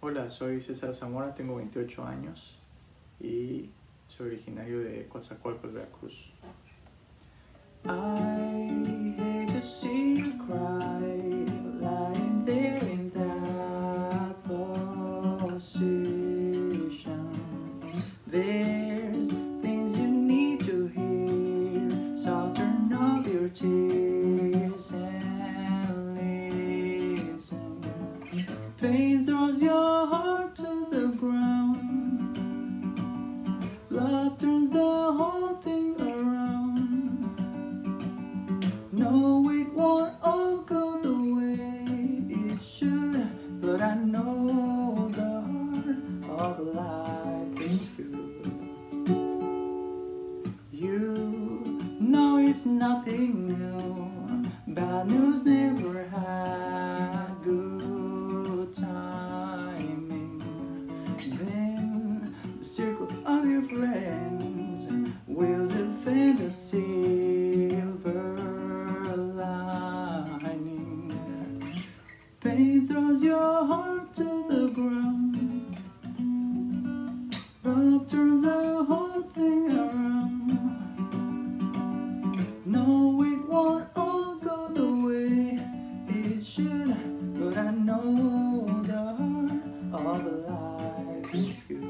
Hola, soy César Zamora, tengo 28 años y soy originario de Coatzacoalcos, Veracruz. I hate to see you cry, lying there in that position. There's things you need to hear, so turn off your tears Pain throws your heart to the ground. Love turns the whole thing around. No, it won't all go the way it should, but I know the heart of life is good. You know it's nothing new. Your friends will defend the silver lining. Pain throws your heart to the ground. Love turns the whole thing around. No, it won't all go the way it should, but I know the heart of life is good.